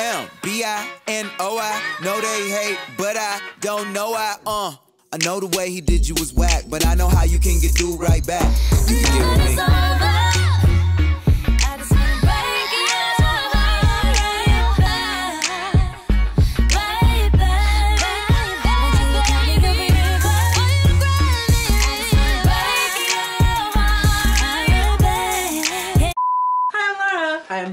M B I N O I. Know they hate, but I don't know I. Uh, I know the way he did you was whack, but I know how you can get do right back. You can get with me.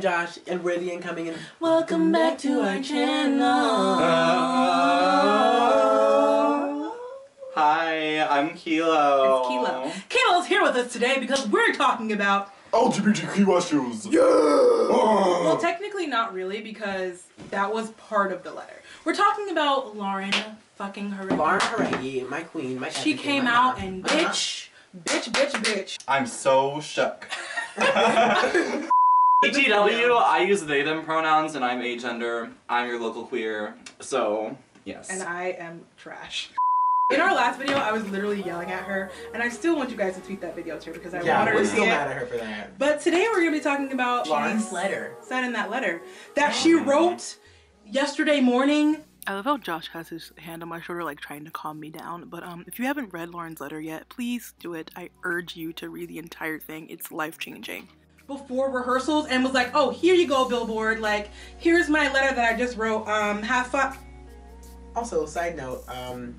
Josh, and we're the incoming. Welcome back to our channel. Hi, I'm Kilo. It's Kilo. Kilo's here with us today because we're talking about. LGBTQ issues. Yeah. Ah. Well, technically not really because that was part of the letter. We're talking about Lauren fucking her. Lauren Jauregui, my queen, my She came my out mom. and bitch, bitch, bitch, bitch. I'm so shook. ETW, I use they them pronouns and I'm agender. I'm your local queer. So, yes. And I am trash. In our last video, I was literally yelling at her, and I still want you guys to tweet that video too because I Yeah, want her to we're to see still it. mad at her for that. But today we're gonna be talking about Lauren's she's letter. Said in that letter that she wrote yesterday morning. I love how Josh has his hand on my shoulder, like trying to calm me down. But um, if you haven't read Lauren's letter yet, please do it. I urge you to read the entire thing. It's life changing. Before rehearsals and was like, "Oh, here you go, Billboard. Like, here's my letter that I just wrote. Um, have fun." Also, side note, um,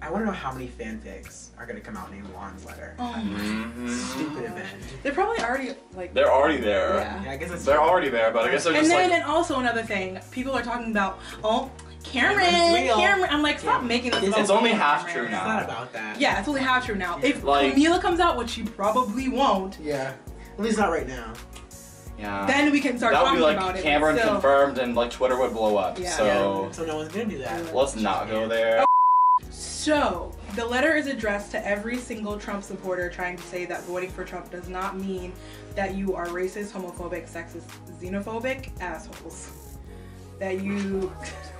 I want to know how many fanfics are gonna come out named Lauren's letter. Oh, Mhm. Stupid event. they're probably already like. They're already there. Yeah. Yeah, I guess it's. They're already there, but I guess they're and just And then, like. and also another thing, people are talking about, oh, Camren, Camren. I'm like, stop Yeah. making this. It's about only Camren. half true It's not about that. Yeah, it's only half true now. If Like- Camila comes out, which she probably won't, Yeah. At least not right now. Yeah. then we can start that would talking be like about it. but Camren still- confirmed and like Twitter would blow up. Yeah. so So no one's gonna do that. let's not go there. So, the letter is addressed to every single Trump supporter trying to say that voting for Trump does not mean that you are racist, homophobic, sexist, xenophobic assholes. That you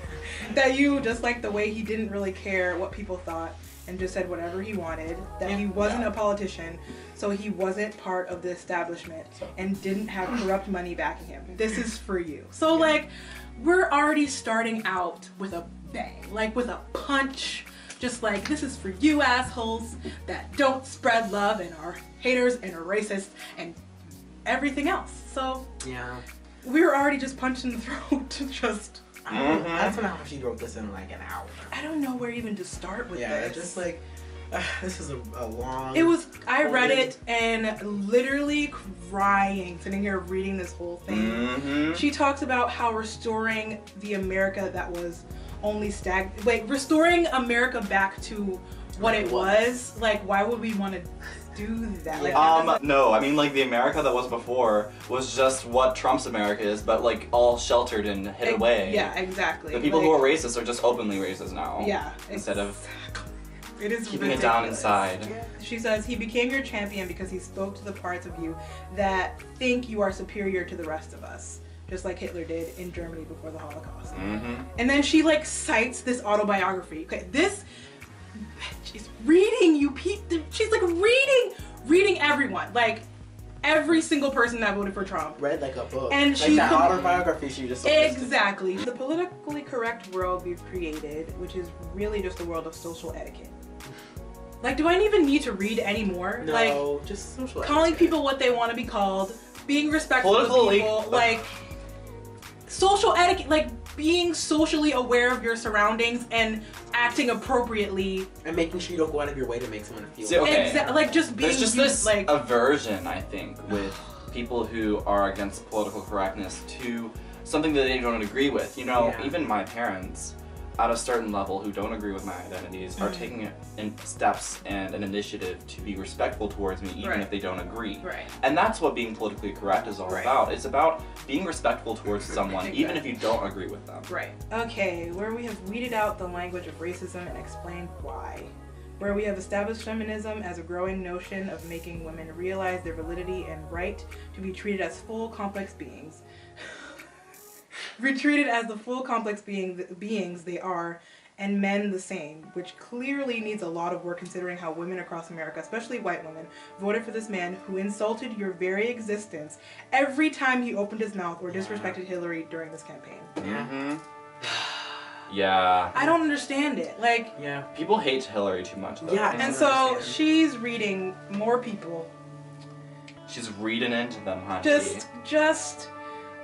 that you just like the way he didn't really care what people thought and just said whatever he wanted, that he wasn't a politician, so he wasn't part of the establishment and didn't have corrupt money backing him. This is for you. So like we're already starting out with a bang, like with a punch. Just like this is for you assholes that don't spread love and are haters and are racist and everything else. So Yeah. we were already just punched in the throat to just Mhm. I don't know how she wrote this in like an hour. I don't know where even to start with Yeah, this. it's just like uh, this is a, a long. It was. I read it and literally crying, sitting here reading this whole thing. Mm-hmm. She talks about how restoring the America that was only stag. Wait, restoring America back to what it was. Like, why would we want to do that? Like, Um, no, I mean like the America that was before was just what Trump's America is, but like all sheltered and hid ex- away. Yeah, exactly. The people Like, who are racist are just openly racist now. Yeah. Instead of. It is keeping it down ridiculous. inside. She says he became your champion because he spoke to the parts of you that think you are superior to the rest of us, just like Hitler did in Germany before the Holocaust. Mm-hmm. And then she like cites this autobiography. Okay, this reading you. Pe- she's like reading, reading everyone, like every single person that voted for Trump. read like a book. And like she that com- autobiography she just listed. Exactly. The politically correct world we've created, which is really just a world of social etiquette. Like, do I even need to read anymore? No, Like, just social. calling etiquette. people what they want to be called, being respectful Political to people, like social etiquette, like being socially aware of your surroundings and acting appropriately. and making sure you don't go out of your way to make someone feel. See, okay. Exa- like just being There's just you- this like aversion, I think, with people who are against political correctness to something that they don't agree with. You know, Yeah. even my parents, at a certain level, who don't agree with my identities, are Mhm. taking in steps and an initiative to be respectful towards me, even Right. if they don't agree. right. And that's what being politically correct is all Right. about. It's about being respectful towards someone, even if you don't agree with them. Right. Okay, where we have weeded out the language of racism and explained why. Where we have established feminism as a growing notion of making women realize their validity and right to be treated as full complex beings. Be treated as the full complex being, beings they are and men the same, which clearly needs a lot of work considering how women across America, especially white women, voted for this man who insulted your very existence every time he opened his mouth or disrespected Hillary during this campaign. Mm-hmm. Yeah. I don't understand it. Like, Yeah. People hate Hillary too much though. Yeah, and so understand. she's reading more people She's reading into them, huh? just just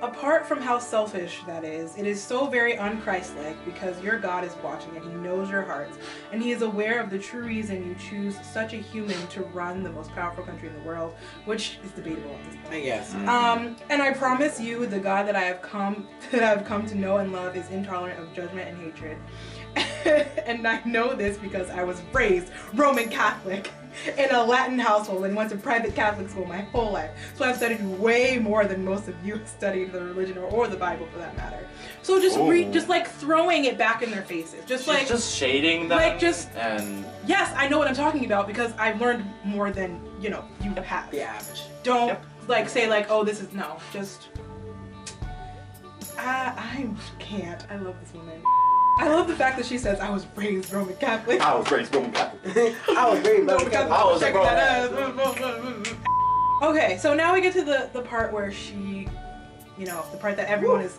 apart from how selfish that is it is so very unchristlike because your god is watching and he knows your hearts and he is aware of the true reason you choose such a human to run the most powerful country in the world which is debatable at this I point guess. Mm. um, and I promise you, the God that I have come that I've come to know and love is intolerant of judgment and hatred. and I know this because I was raised Roman Catholic in a Latin household and went to private Catholic school my whole life. So I've studied way more than most of you have studied the religion or, or the Bible for that matter. So just re- just like throwing it back in their faces, just She's like just shading them. like, just- and yes, I know what I'm talking about because I've learned more than you know you have. The average. don't Yep. like say like oh this is no just I I can't I love this woman I love the fact that she says I was raised Roman Catholic I was raised Roman Catholic. I was raised Roman Catholic I was check Roman that ass. okay so now we get to the the part where she you know the part that everyone is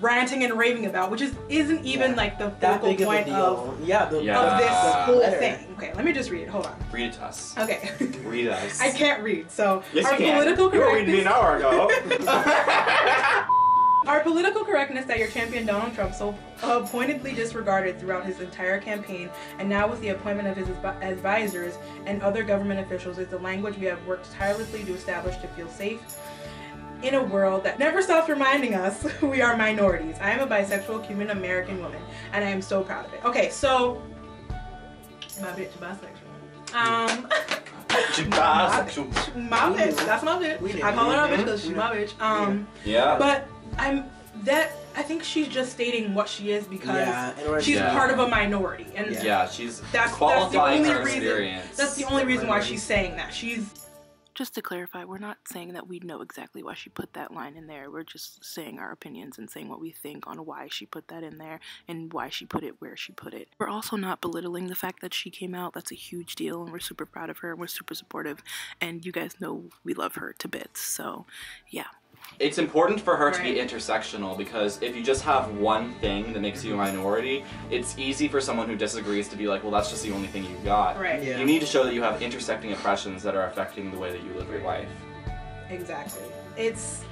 ranting and raving about which is isn't even Yeah. like the focal big of point of yeah, the, Yeah. of this whole letter. thing okay let me just read it hold on read it to us. okay Read us. I can't read so Yes, our you can. political You were reading me correctness an hour ago. Our political correctness that your champion Donald Trump so pointedly disregarded throughout his entire campaign, and now with the appointment of his advisors and other government officials, is the language we have worked tirelessly to establish to feel safe in a world that never stops reminding us we are minorities. I am a bisexual Cuban American woman, and I am so proud of it. Okay, so my bitch bisexual. Um. Bisexual. My We bitch, that's my bitch. I call her a bitch because she's my bitch. Um, Yeah. but I'm that I think she's just stating what she is because Yeah, in order to- she's Yeah. part of a minority, and Yeah. yeah, she's that's that's the only her reason. experience. That's the only reason why she's saying that. She's Just to clarify, we're not saying that we know exactly why she put that line in there. We're just saying our opinions and saying what we think on why she put that in there and why she put it where she put it. We're also not belittling the fact that she came out. That's a huge deal, and we're super proud of her and we're super supportive. And you guys know we love her to bits. So, yeah. It's important for her to be intersectional because if you just have one thing that makes you a mm-hmm. minority, it's easy for someone who disagrees to be like, well, that's just the only thing you've got. right. Yeah. You need to show that you have intersecting oppressions that are affecting the way that you live your life. Exactly. It's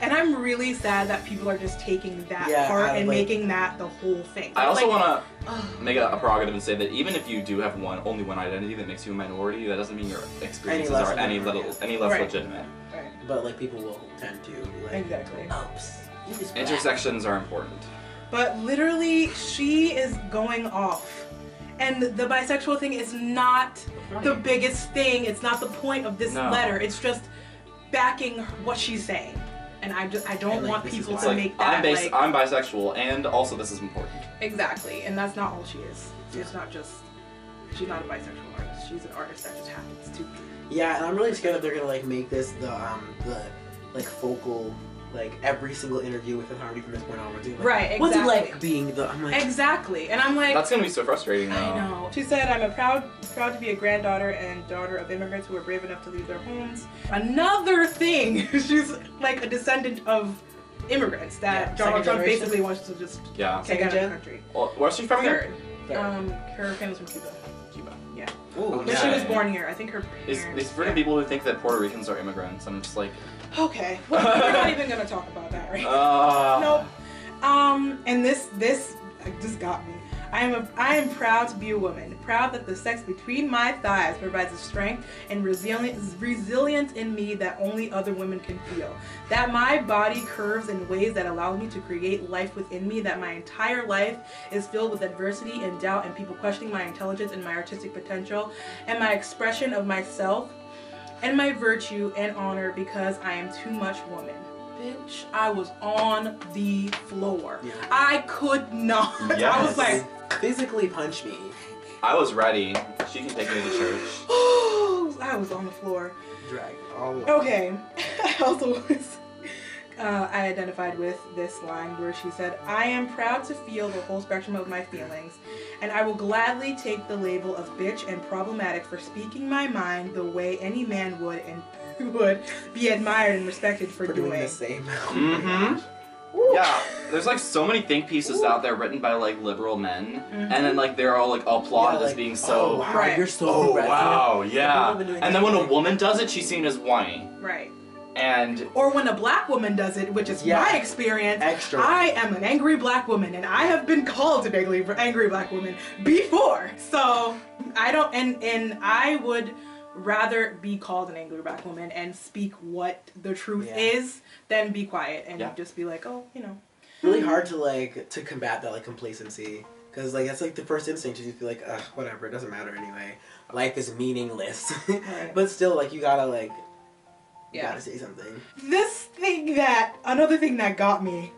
and I'm really sad that people are just taking that Yeah, part and like- making that the whole thing. I also Like, want ugh. to make a, a prerogative and say that even if you do have one, only one identity that makes you a minority, that doesn't mean your experiences less are any legitimate, little any less Right. legitimate. Right. But like people will tend to like, Exactly. oops, oh, you just black." Intersections are important. But literally, she is going off. And the bisexual thing is not the biggest thing. It's not the point of this No. letter. It's just backing what she's saying. And I just I don't And, like, want this people to like make that I'm bas- like I'm bisexual, and also this is important. exactly. And that's not all she is. She's not just she's not a bisexual artist. She's an artist that just happens to be. Yeah, and I'm really scared that they're gonna like make this the um the like focal like every single interview with authority from this point onwards. Like, Right, What's it exactly. like being the? I'm like, Exactly. And I'm like That's gonna be so frustrating though. I know. She said, I'm a proud proud to be a granddaughter and daughter of immigrants who were brave enough to leave their homes. Another thing, she's like a descendant of immigrants that Yeah, Donald Trump generation. basically wants to just Yeah. take out of the country. Well, where's she from Third. Third. Um, her family's from Cuba. Yeah. Ooh, But she was born here. I think her parents. these freaking yeah. people who think that Puerto Ricans are immigrants, I'm just like, Okay. Well, we're not even gonna talk about that right uh, Nope. Um, and this this just got me. I am a, I am proud to be a woman. Proud that the sex between my thighs provides a strength and resilience resilience in me that only other women can feel. That my body curves in ways that allow me to create life within me. That my entire life is filled with adversity and doubt and people questioning my intelligence and my artistic potential and my expression of myself and my virtue and honor because I am too much woman. Bitch, I was on the floor. Yeah. I could not. I was like, physically punch me. I was ready. She can take me to church. I was on the floor. Drag all Okay. I also was uh, I identified with this line where she said, I am proud to feel the whole spectrum of my feelings, and I will gladly take the label of bitch and problematic for speaking my mind the way any man would and would be admired and respected for, For doing doing. the same. Mhm. Yeah, there's like so many think pieces out there written by like liberal men, and then like they're all like applauded Yeah, as like, being Oh, so. wow, Right. you're so Oh progressive." wow, yeah. And then when a woman does it, she's seen as whiny. Right. And Or when a black woman does it, which is Yeah. my experience, Extra. I am an angry black woman, and I have been called an angry, angry black woman before. So I don't, and and I would rather be called an angry black woman and speak what the truth Yeah. is than be quiet and Yeah. just be like, oh, you know. really hard to like to combat that like complacency because like that's like the first instinct is you feel like ugh whatever it doesn't matter anyway life is meaningless Right. but still like you gotta like Yeah. gotta say something This thing that another thing that got me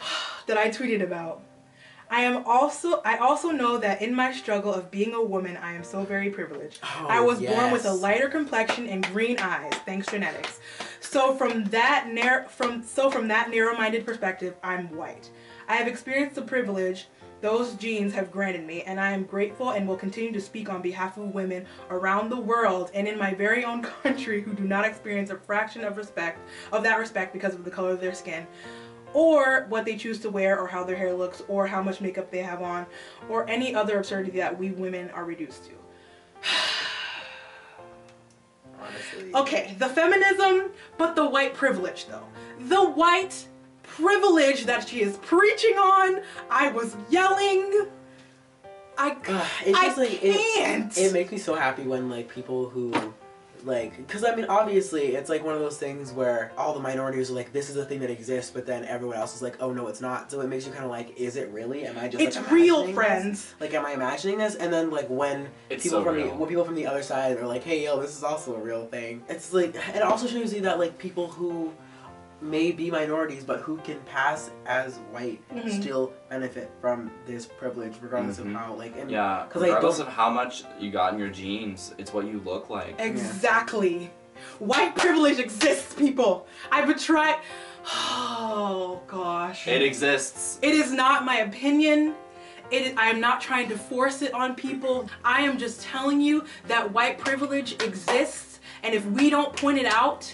that I tweeted about. I am also I also know that in my struggle of being a woman, I am so very privileged. Oh, I was born with a lighter complexion and green eyes, thanks genetics. So from that narrow from so from that narrow-minded perspective, I'm white. I have experienced the privilege those genes have granted me, and I am grateful and will continue to speak on behalf of women around the world and in my very own country who do not experience a fraction of respect of that respect because of the color of their skin or what they choose to wear or how their hair looks or how much makeup they have on or any other absurdity that we women are reduced to. honestly Okay, the feminism, but the white privilege though. The white privilege that she is preaching on. I was yelling. I, Ugh, it's I just like can't. it, it makes me so happy when like people who like because i mean obviously it's like one of those things where all the minorities are like this is a thing that exists but then everyone else is like oh no it's not so it makes you kind of like is it really am i just it's like, real, imagining this? friends. like am i imagining this and then like when It's people so from real. the when people from the other side are like hey yo this is also a real thing it's like it also shows you that like people who may be minorities but who can pass as white Mhm. still benefit from this privilege regardless Mhm. of how like and yeah, 'Cause I regardless don't- of how much you got in your genes, it's what you look like. Exactly. White privilege exists, people. I would try. Oh gosh. It exists. It is not my opinion. It is, I am not trying to force it on people. I am just telling you that white privilege exists, and if we don't point it out,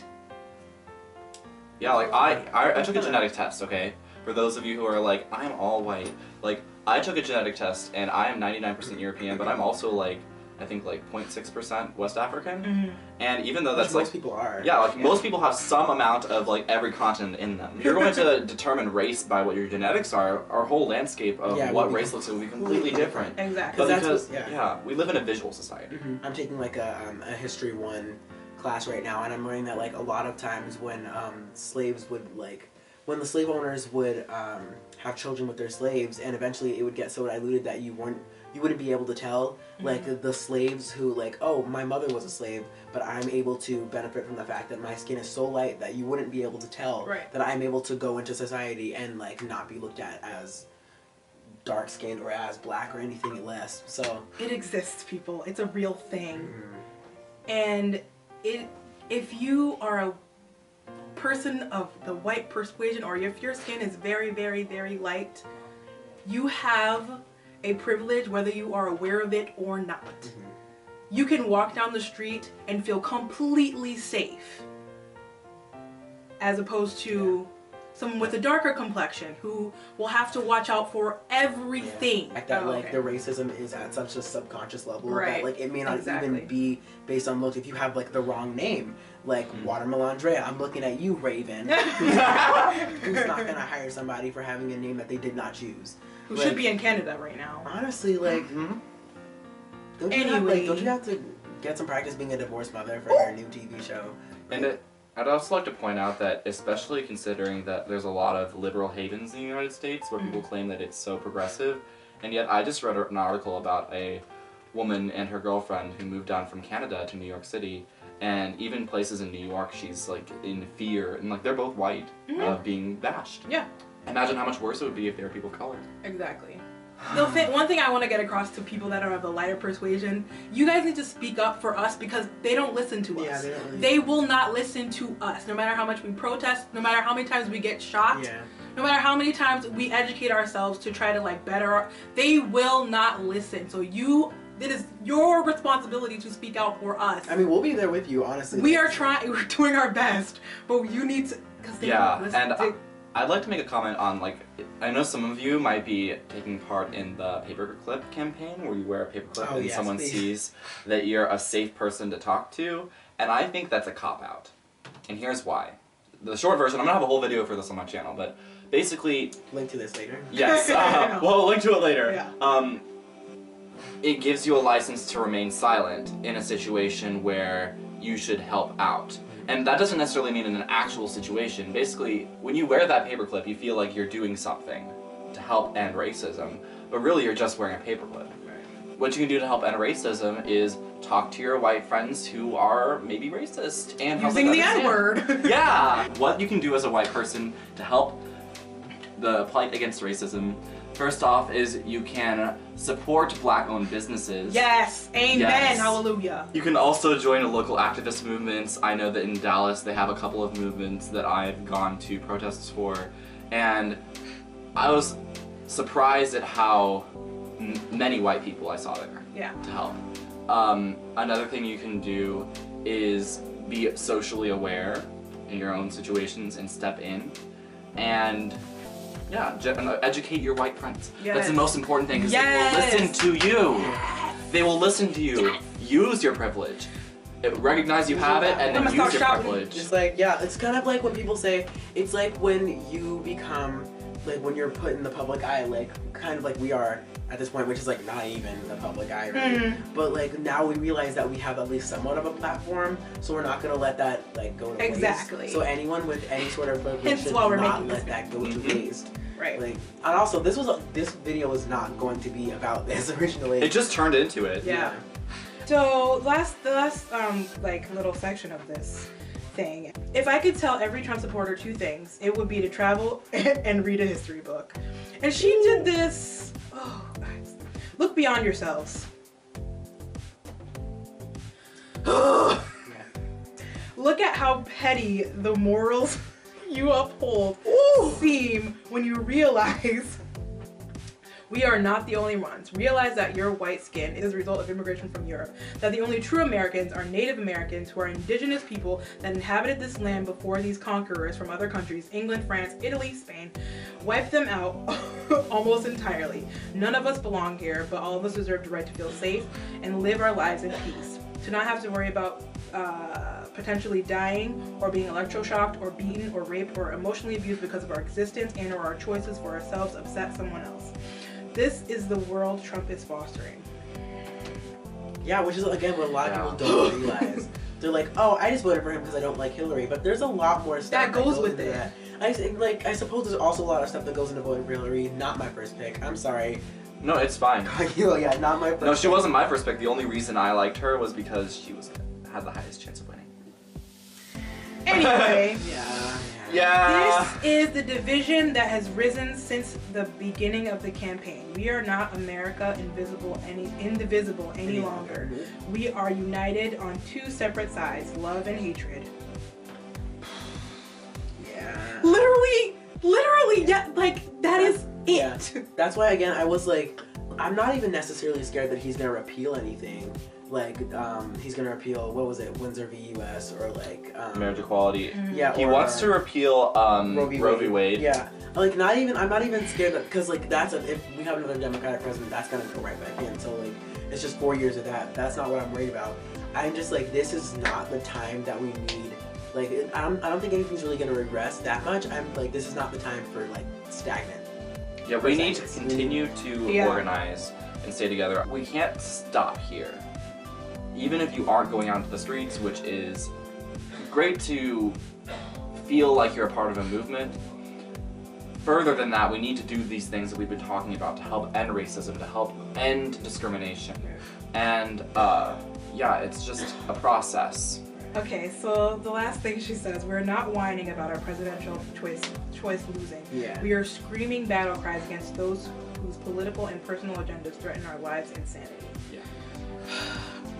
Yeah, like I, I, I took a genetic test. Okay, for those of you who are like, I'm all white. Like I took a genetic test, and I am 99% European, but I'm also like, I think like 0.6% West African. And even though Which that's most like, people are. yeah, like most people have some amount of like every continent in them. You're going to determine race by what your genetics are. Our whole landscape of Yeah, what race looks like will be completely different. exactly. But that's because what- yeah. yeah, we live in a visual society. Mhm. I'm taking like a, um, a history one class right now, and I'm learning that like a lot of times when um, slaves would like when the slave owners would um, have children with their slaves, and eventually it would get so diluted that you weren't you wouldn't be able to tell like the slaves who like oh my mother was a slave but i'm able to benefit from the fact that my skin is so light that you wouldn't be able to tell Right. that i'm able to go into society and like not be looked at as dark skinned or as black or anything less so It exists, people. It's a real thing. mhm. And it if you are a person of the white persuasion or if your skin is very very very light, you have a privilege whether you are aware of it or not. Mm-hmm. You can walk down the street and feel completely safe as opposed to someone with a darker complexion who will have to watch out for everything. The fact that Oh, like okay. the racism is at such a subconscious level Right. that like it may not Exactly. even be based on look if you have like the wrong name like Mm. Watermelon Andrea I'm looking at you Raven who's, who's not gonna hire somebody for having a name that they did not choose who Like, should be in Canada right now. honestly like Mhm. don't you, have, like, don't you have to get some practice being a divorced mother for your new TV show And it, I'd also like to point out that, especially considering that there's a lot of liberal havens in the United States where people mm. claim that it's so progressive, and yet I just read an article about a woman and her girlfriend who moved down from Canada to New York City, and even places in New York, she's like in fear, and like they're both white of being bashed. Yeah, Imagine how much worse it would be if they were people of color. exactly. The thi- one thing I want to get across to people that are of a lighter persuasion, you guys need to speak up for us because they don't listen to Yeah, us. they don't really- They will not listen to us, no matter how much we protest, no matter how many times we get shot, Yeah. no matter how many times we educate ourselves to try to like better. Our, they will not listen. So you, it is your responsibility to speak out for us. I mean, we'll be there with you, honestly. we are trying. We're doing our best, but you need to because they Yeah, don't listen. and They- I'd like to make a comment on like I know some of you might be taking part in the paperclip campaign where you wear a paperclip Oh, and yes, someone please. sees that you're a safe person to talk to, and I think that's a cop out. And here's why. The short version, I'm gonna have a whole video for this on my channel, but basically, Link to this later. yes, uh, we'll link to it later. Yeah. Um, it gives you a license to remain silent in a situation where you should help out. And that doesn't necessarily mean in an actual situation. Basically, when you wear that paperclip, you feel like you're doing something to help end racism, but really you're just wearing a paperclip. What you can do to help end racism is talk to your white friends who are maybe racist and using them the N word. Yeah! What you can do as a white person to help the plight against racism, first off, is you can support black owned businesses. Yes. Amen. Yes. Hallelujah. You can also join a local activist movements. I know that in Dallas they have a couple of movements that I've gone to protests for, and I was surprised at how m- many white people I saw there Yeah. to help. Um, another thing you can do is be socially aware in your own situations and step in, and yeah, ge- and, uh, educate your white friends. That's the most important thing because Yes. they will listen to you. They will listen to you. Use your privilege. Uh, Recognize you have it, and then I'ma use your shouting. privilege. It's like, yeah, it's kind of like when people say, it's like when you become, like when you're put in the public eye, like kind of like we are at this point, which is like not even the public eye, right? Mhm. But like now we realize that we have at least somewhat of a platform, so we're not gonna let that like go to waste. Exactly. So anyone with any sort of privilege Hence should why we're not let this that go to waste. Right. Like, and also this was a, this video was not going to be about this originally. It just turned into it. Yeah. So last the last um like little section of this thing. If I could tell every Trump supporter two things, it would be to travel and read a history book. And she did this. Oh, guys. Look beyond yourselves. Look at how petty the morals you uphold seem when you realize we are not the only ones. Realize that your white skin is a result of immigration from Europe. That the only true Americans are Native Americans who are indigenous people that inhabited this land before these conquerors from other countries, England, France, Italy, Spain, wiped them out almost entirely. None of us belong here, but all of us deserve the right to feel safe and live our lives in peace. To not have to worry about uh, potentially dying or being electroshocked or beaten or raped or emotionally abused because of our existence and or our choices for ourselves upset someone else. This is the world Trump is fostering. Yeah, which is again what a lot of Yeah. people don't realize. They're like, oh, I just voted for him because I don't like Hillary, but there's a lot more stuff That goes with into it. That. I s- like. I suppose there's also a lot of stuff that goes into voting for Hillary. Not my first pick. I'm sorry. No, it's fine. oh yeah, not my first. No, she pick. wasn't my first pick. The only reason I liked her was because she was had the highest chance of winning. Anyway, Yeah. Yeah. this is the division that has risen since the beginning of the campaign. We are not America invisible any indivisible any longer. We are united on two separate sides, love and hatred. Yeah. Literally, literally, yeah, like that is it. Yeah. That's why again I was like, I'm not even necessarily scared that he's gonna repeal anything. Like, um, he's gonna repeal what was it, Windsor v. U.S. or like, um, Marriage equality. Yeah. He or, wants to uh, repeal um, Roe Roe v. v. Wade. Yeah, like not even. I'm not even scared because like that's a, if we have another Democratic president, that's gonna go right back in. So like it's just four years of that. That's not what I'm worried about. I'm just like this is not the time that we need. Like it, I don't. I don't think anything's really gonna regress that much. I'm like this is not the time for like stagnant. Yeah, we need to continue to Yeah. organize and stay together. We can't stop here. Even if you aren't going out into the streets, which is great to feel like you're a part of a movement. Further than that, we need to do these things that we've been talking about to help end racism, to help end discrimination. And uh, yeah, it's just a process. Okay, so the last thing she says, we're not whining about our presidential choice choice losing. Yeah. We are screaming battle cries against those whose political and personal agendas threaten our lives and sanity. Yeah.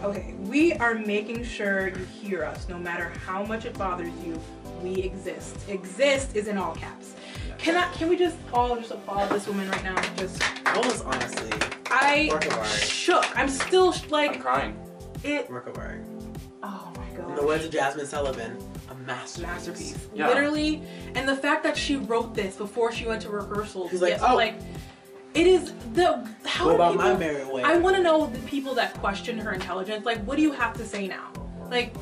Okay, we are making sure you hear us no matter how much it bothers you. We exist. Exist is in all caps. Can I can we just all just applaud this woman right now? Just Almost honestly, I Work of art. shook. I'm still sh- I'm like crying. it work of art. oh my god. In the words of Jazmine Sullivan, a masterpiece. masterpiece. Yeah. Literally, and the fact that she wrote this before she went to rehearsal. She's like, yes, "Oh." like it is the how Go about people, my merry way. I want to know the people that question her intelligence. Like, what do you have to say now? Like,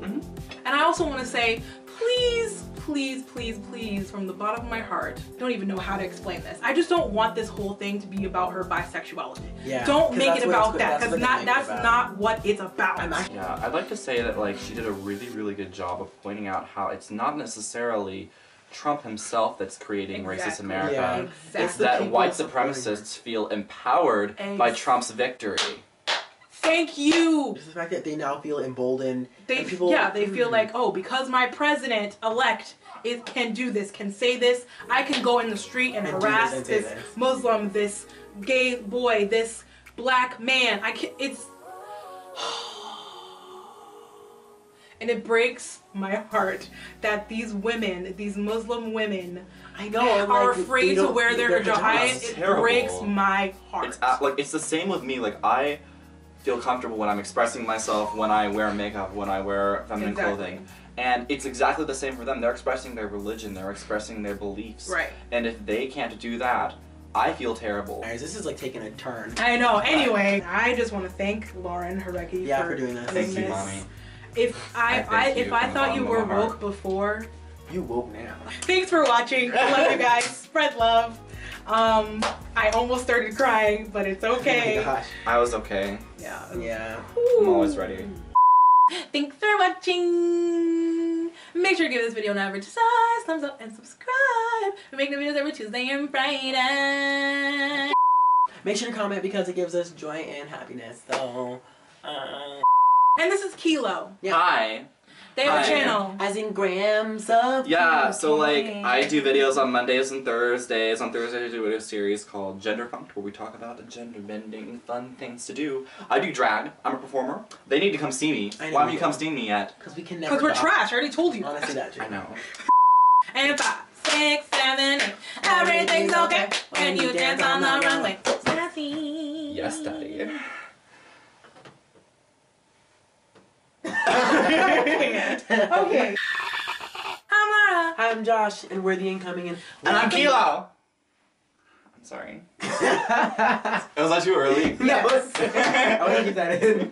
Mm-hmm. and I also want to say, please, please, please, please, from the bottom of my heart, don't even know how to explain this. I just don't want this whole thing to be about her bisexuality. Yeah, don't make it about that because not they make it that's about. not what it's about. I'm actually- Yeah, I'd like to say that like she did a really, really good job of pointing out how it's not necessarily Trump himself that's creating racist America. Yeah. Exactly. It's that people white supremacists feel empowered by Trump's victory. Thank you. Just the fact that they now feel emboldened. They and people, yeah, they feel Mm. like, oh, because my president elect is can do this, can say this, I can go in the street and, And harass this and this, this. Muslim, this gay boy, this black man. I can it's and it breaks my heart that these women, these Muslim women, I know. and, are like, afraid to wear their hijab. It Terrible. breaks my heart. It's at, like it's the same with me. Like I feel comfortable when I'm expressing myself, when I wear makeup, when I wear feminine Exactly. clothing. And it's exactly the same for them. They're expressing their religion, they're expressing their beliefs. Right. And if they can't do that, I feel terrible. Guys, this is like taking a turn. I know. Anyway, I just want to thank Lauren Jauregui Yeah, for, for doing that. doing Thank you, this. mommy. If I, I I, if I thought you were of my heart. woke before, You woke now. thanks for watching. I love you guys. Spread love. Um, I almost started crying, but it's Oh okay. my gosh. I was okay. yeah. Yeah. I'm always ready. Thanks for watching. Make sure to give this video an average size, thumbs up, and subscribe. We make the videos every Tuesday and Friday. Make sure to comment because it gives us joy and happiness. So, uh, And this is Kilo. Yeah. Hi. They have a channel. as in grams of. Yeah, so like I do videos on Mondays and Thursdays. On Thursdays I do a series called Gender Funked where we talk about gender bending fun things to do. I do drag. I'm a performer. They need to come see me. I know Why haven't you you come see me yet? Because we can never. Because we're trash. I already told you. Honestly, that too. I know. And five, six, seven, eight. Everything's okay when you dance on the runway. Sassy. Yes, daddy. okay. I'm Lara. Hi, I'm Josh, and we're the incoming. And, And I'm Kilo. I'm sorry. It was that too early? no, I want to keep that in.